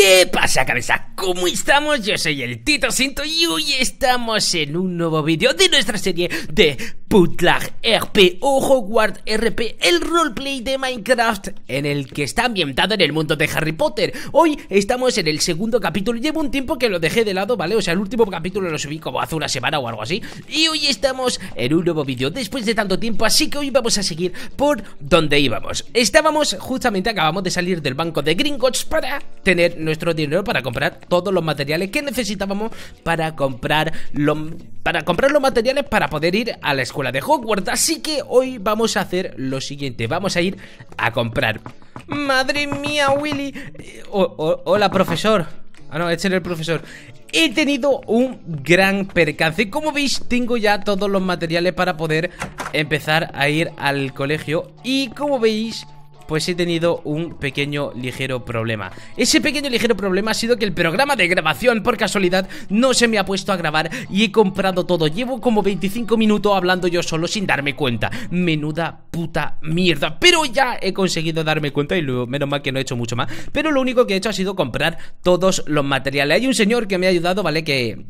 ¿Qué pasa cabeza? ¿Cómo estamos? Yo soy el Tito Cinto y hoy estamos en un nuevo vídeo de nuestra serie de Putlag RP o Hogwarts RP, el roleplay de Minecraft en el que está ambientado en el mundo de Harry Potter. Hoy estamos en el segundo capítulo, llevo un tiempo que lo dejé de lado, ¿vale? O sea, el último capítulo lo subí como hace una semana o algo así y hoy estamos en un nuevo vídeo después de tanto tiempo, así que hoy vamos a seguir por donde íbamos. Estábamos, justamente acabamos de salir del banco de Gringotts para tener nuestro dinero para comprar todos los materiales que necesitábamos para comprar los para comprar los materiales para poder ir a la escuela de Hogwarts. Así que hoy vamos a hacer lo siguiente, vamos a ir a comprar. Madre mía, Willy. Eh, hola, profesor. Ah, no, este es el profesor. He tenido un gran percance. Como veis, tengo ya todos los materiales para poder empezar a ir al colegio. Y como veis, pues he tenido un pequeño ligero problema. Ese pequeño ligero problema ha sido que el programa de grabación, por casualidad, no se me ha puesto a grabar y he comprado todo. Llevo como 25 minutos hablando yo solo sin darme cuenta. Menuda puta mierda. Pero ya he conseguido darme cuenta y luego, menos mal que no he hecho mucho más. Pero lo único que he hecho ha sido comprar todos los materiales. Hay un señor que me ha ayudado, ¿vale? Que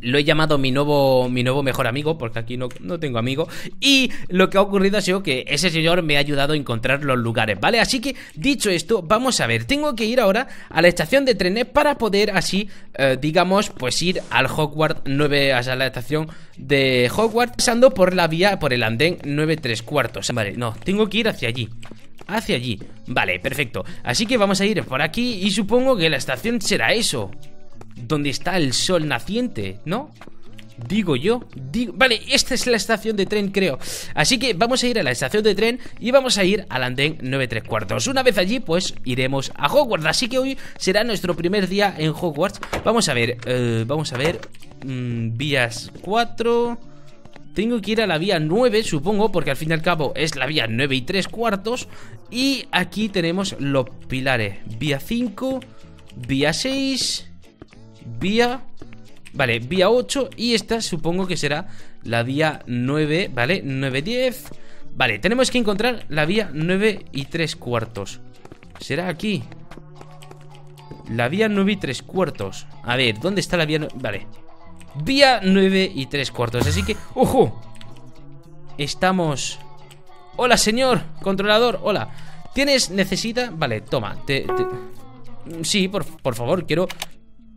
lo he llamado mi nuevo, mi nuevo mejor amigo, porque aquí no, no, tengo amigo. Y lo que ha ocurrido ha sido que ese señor me ha ayudado a encontrar los lugares, ¿vale? Así que, dicho esto, vamos a ver. Tengo que ir ahora a la estación de trenes para poder así, eh, digamos, pues ir al Hogwarts 9, a la estación de Hogwarts, pasando por la vía, por el andén 9 3 cuartos. Vale, no, tengo que ir hacia allí hacia allí Vale, perfecto Así que vamos a ir por aquí y supongo que la estación será eso donde está el sol naciente, ¿no? Digo yo. Vale, esta es la estación de tren, creo Así que vamos a ir a la estación de tren Y vamos a ir al andén 9 3 cuartos Una vez allí, pues, iremos a Hogwarts Así que hoy será nuestro primer día en Hogwarts Vamos a ver, eh, vamos a ver mm, Vías 4 tengo que ir a la vía 9, supongo, porque al fin y al cabo es la vía 9 y 3 cuartos. Y aquí tenemos los pilares. Vía 5, vía 6, vía... Vale, vía 8 y esta supongo que será la vía 9, ¿vale? 9-10 Vale, tenemos que encontrar la vía 9 y 3 cuartos ¿Será aquí? La vía 9 y 3 cuartos A ver, ¿dónde está la vía 9? Vale Vía 9 y 3 cuartos Así que, ¡ojo! Estamos... Hola, señor controlador, hola ¿Tienes, necesita? Vale, toma te, Sí, por, por favor, quiero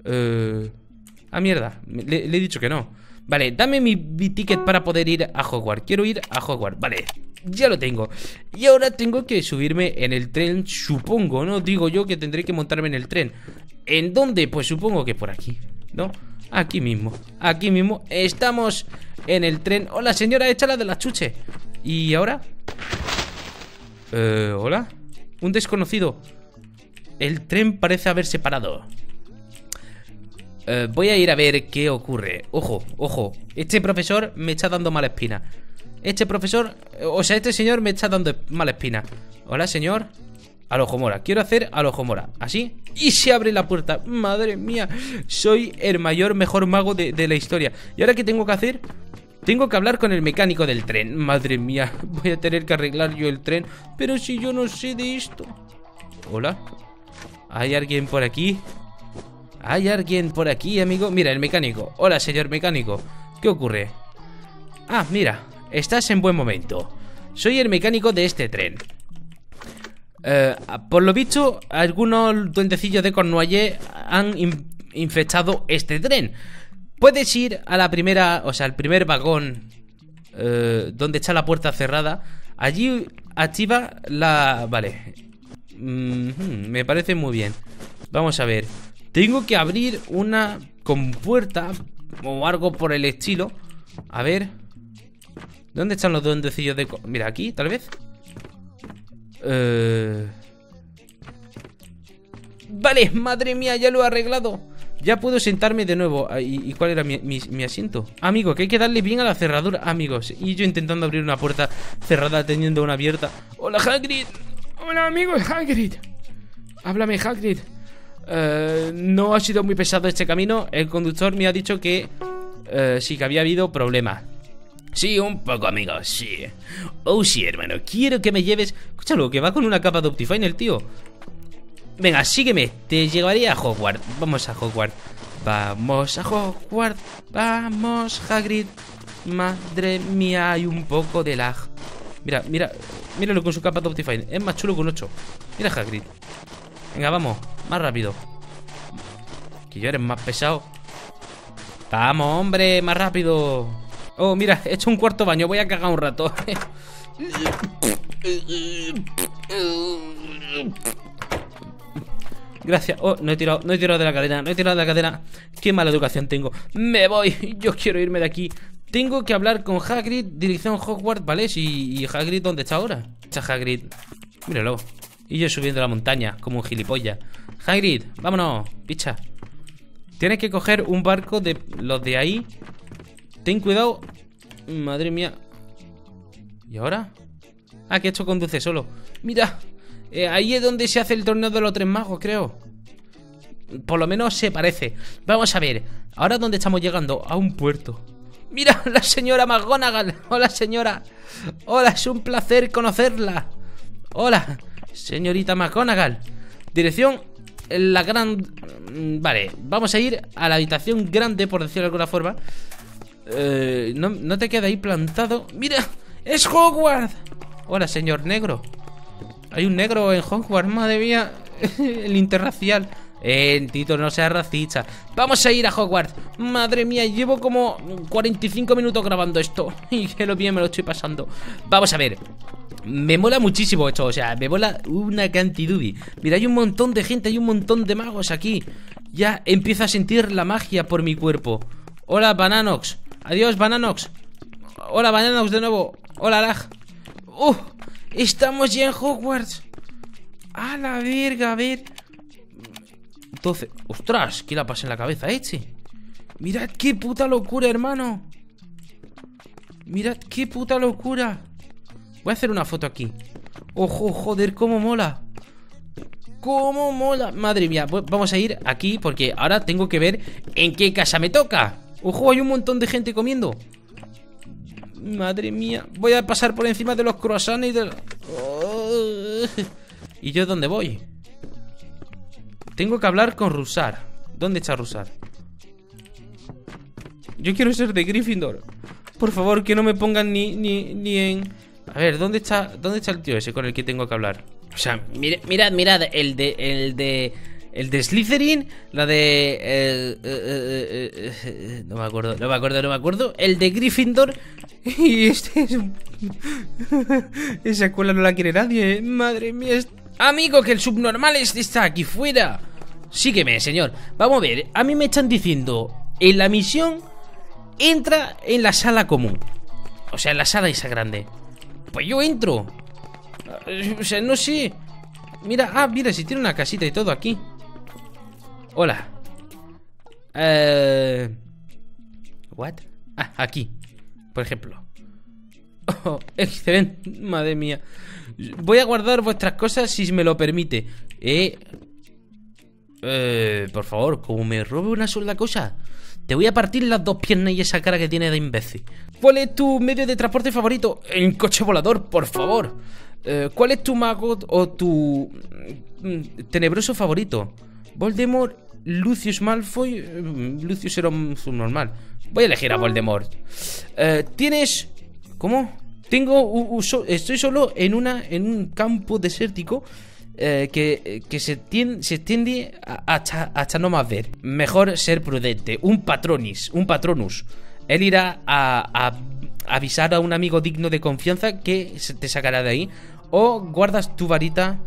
Ah, mierda, le, he dicho que no Vale, dame mi, ticket para poder ir a Hogwarts Quiero ir a Hogwarts, vale Ya lo tengo Y ahora tengo que subirme en el tren, supongo, ¿no? Digo yo que tendré que montarme en el tren ¿En dónde? Pues supongo que por aquí ¿No? Aquí mismo, aquí mismo Estamos en el tren Hola señora, échala de la chuche ¿Y ahora? Eh, ¿Hola? Un desconocido El tren parece haberse parado eh, voy a ir a ver qué ocurre. Ojo, ojo. Este profesor me está dando mala espina. Este profesor, eh, o sea, este señor me está dando mala espina. Hola, señor. Al ojo mora. Quiero hacer al ojo mora. Así. Y se abre la puerta. Madre mía. Soy el mayor, mejor mago de, de la historia. ¿Y ahora qué tengo que hacer? Tengo que hablar con el mecánico del tren. Madre mía. Voy a tener que arreglar yo el tren. Pero si yo no sé de esto. Hola. ¿Hay alguien por aquí? ¿Hay alguien por aquí, amigo? Mira, el mecánico. Hola, señor mecánico. ¿Qué ocurre? Ah, mira, estás en buen momento. Soy el mecánico de este tren. Eh, por lo visto, algunos duendecillos de Cornualles han infectado este tren. Puedes ir a la primera, o sea, al primer vagón eh, donde está la puerta cerrada. Allí activa la... Vale. Mm, me parece muy bien. Vamos a ver. Tengo que abrir una compuerta o algo por el estilo. A ver. ¿Dónde están los duendecillos de... Mira, aquí, tal vez. Eh... Vale, madre mía, ya lo he arreglado. Ya puedo sentarme de nuevo. Ah, ¿Y, cuál era mi, mi, asiento? Amigo, que hay que darle bien a la cerradura, amigos. Y yo intentando abrir una puerta cerrada teniendo una abierta. Hola, Hagrid. Hola, amigo Hagrid. Háblame, Hagrid. Eh, no ha sido muy pesado este camino. El conductor me ha dicho que eh, sí que había habido problemas. Sí, un poco, amigo, sí. Oh, sí, hermano, quiero que me lleves... Escúchalo, que va con una capa de Optifine el tío. Venga, sígueme. Te llevaría a Hogwarts. Vamos a Hogwarts. Vamos a Hogwarts. Vamos, Hagrid. Madre mía, hay un poco de lag. Mira, mira, míralo con su capa de Optifine. Es más chulo que un 8. Mira, Hagrid. Venga, vamos, más rápido. Que yo eres más pesado. Vamos, hombre, más rápido. Oh, mira, he hecho un cuarto baño. Voy a cagar un rato. Gracias. Oh, no he tirado, no he tirado de la cadena, no he tirado de la cadena. Qué mala educación tengo. Me voy. Yo quiero irme de aquí. Tengo que hablar con Hagrid, dirección Hogwarts, ¿vale? ¿Y, y Hagrid dónde está ahora? Está Hagrid. Míralo. Y yo subiendo la montaña, como un gilipollas. Hagrid, vámonos, picha. Tienes que coger un barco de los de ahí. Ten cuidado. Madre mía. ¿Y ahora? Ah, que esto conduce solo. Mira, eh, ahí es donde se hace el torneo de los tres magos, creo. Por lo menos se parece. Vamos a ver. Ahora dónde estamos llegando? A un puerto. Mira, la señora McGonagall. Hola, señora. Hola, es un placer conocerla. Hola, señorita McGonagall. Dirección la gran... Mm, vale, vamos a ir a la habitación grande, por decirlo de alguna forma. Eh, no, te queda ahí plantado. Mira, es Hogwarts. Hola, señor negro. Hay un negro en Hogwarts, madre mía. El interracial. Eh, Tito, no seas racista. Vamos a ir a Hogwarts. Madre mía, llevo como 45 minutos grabando esto. Y que lo bien me lo estoy pasando. Vamos a ver. Me mola muchísimo esto, o sea, me mola una cantidad. Mira, hay un montón de gente, hay un montón de magos aquí. Ya empiezo a sentir la magia por mi cuerpo. Hola, Bananox. Adiós, Bananox. Hola, Bananox de nuevo. Hola, Lag. ¡Uh! Estamos ya en Hogwarts. A la verga, a ver. Entonces, ostras, ¿qué la pasa en la cabeza, este? Mirad qué puta locura, hermano. Mirad qué puta locura. Voy a hacer una foto aquí. Ojo, joder, cómo mola. Cómo mola. Madre mía, vamos a ir aquí porque ahora tengo que ver en qué casa me toca. Ojo, hay un montón de gente comiendo. Madre mía. Voy a pasar por encima de los croissants y de... ¿Y yo dónde voy? Tengo que hablar con Rusar. ¿Dónde está Rusar? Yo quiero ser de Gryffindor. Por favor, que no me pongan ni, ni, ni en... A ver, ¿dónde está, ¿dónde está el tío ese con el que tengo que hablar? O sea, mirad, mirad, el de... El de el de Slytherin, la de... Eh, eh, eh, no me acuerdo, no me acuerdo, no me acuerdo. El de Gryffindor. Y este es un... Esa escuela no la quiere nadie, madre mía. Amigo, que el subnormal está aquí fuera. Sígueme, señor. Vamos a ver, a mí me están diciendo... En la misión, entra en la sala común. O sea, en la sala esa grande. Pues yo entro. O sea, no sé. Mira, ah, mira, si tiene una casita y todo aquí. Hola. Eh... What? Ah, aquí. Por ejemplo. Oh, excelente. Madre mía. Voy a guardar vuestras cosas si me lo permite. Eh... Eh... Por favor, como me robe una sola cosa. Te voy a partir las dos piernas y esa cara que tiene de imbécil. ¿Cuál es tu medio de transporte favorito? El coche volador, por favor. Eh, ¿Cuál es tu mago o tu mm, tenebroso favorito? Voldemort, Lucius Malfoy. Eh, Lucius era un subnormal. Voy a elegir a Voldemort. Eh, Tienes. ¿Cómo? Tengo. Estoy solo en una. en un campo desértico. Eh, que, que, se, tiende, se hasta, hasta no más ver. Mejor ser prudente. Un patronis, un patronus. Él irá a, a, avisar a un amigo digno de confianza que te sacará de ahí. O guardas tu varita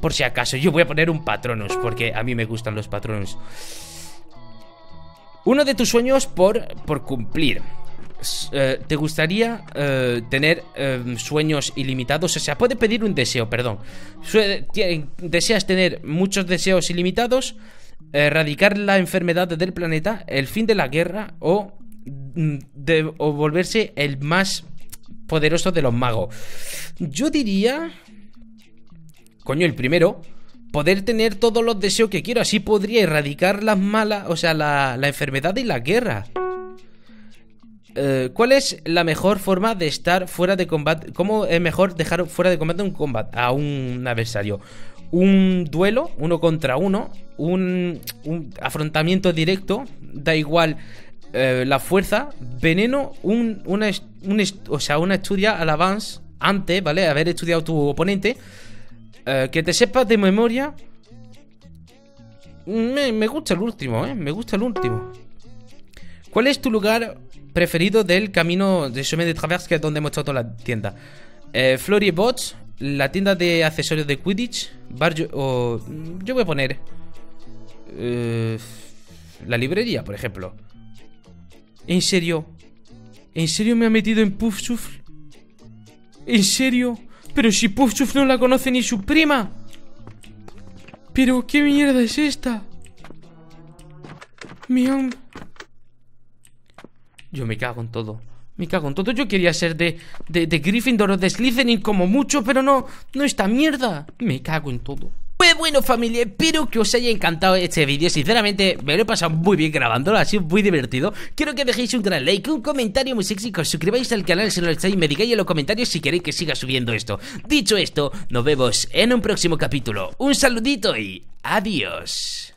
por si acaso. Yo voy a poner un patronus porque a mí me gustan los patronus. Uno de tus sueños por, por cumplir. Eh, ¿Te gustaría eh, tener eh, sueños ilimitados? O sea, puede pedir un deseo, perdón. ¿Deseas tener muchos deseos ilimitados? ¿Erradicar la enfermedad del planeta? ¿El fin de la guerra? ¿O, mm, o volverse el más poderoso de los magos? Yo diría... Coño, el primero poder tener todos los deseos que quiero. Así podría erradicar las malas, o sea, la, la enfermedad y la guerra. Eh, ¿Cuál es la mejor forma de estar fuera de combate? ¿Cómo es mejor dejar fuera de combate un combate a un adversario? un duelo, uno contra uno, un, afrontamiento directo, da igual eh, la fuerza, veneno, un, una, un o sea, una estudia al avance antes, ¿vale? Haber estudiado tu oponente, eh, que te sepas de memoria. Me, me gusta el último, ¿eh? Me gusta el último. ¿Cuál es tu lugar preferido del camino de Chemin de Traverse, que es donde hemos estado toda la tienda? Eh, Flory Bots, la tienda de accesorios de Quidditch, Barrio, o, yo voy a poner eh, la librería, por ejemplo. ¿En serio? ¿En serio me ha metido en Puff ¿En serio? Pero si Puff no la conoce ni su prima. Pero qué mierda es esta. Mi Yo me cago en todo. Me cago en todo. Yo quería ser de, de, de Gryffindor o de Slytherin como mucho, pero no, no esta mierda. Me cago en todo. Pues bueno familia, espero que os haya encantado este vídeo Sinceramente me lo he pasado muy bien grabándolo Ha sido muy divertido Quiero que dejéis un gran like, un comentario muy sexy Que os suscribáis al canal si no lo estáis Y me digáis en los comentarios si queréis que siga subiendo esto Dicho esto, nos vemos en un próximo capítulo Un saludito y adiós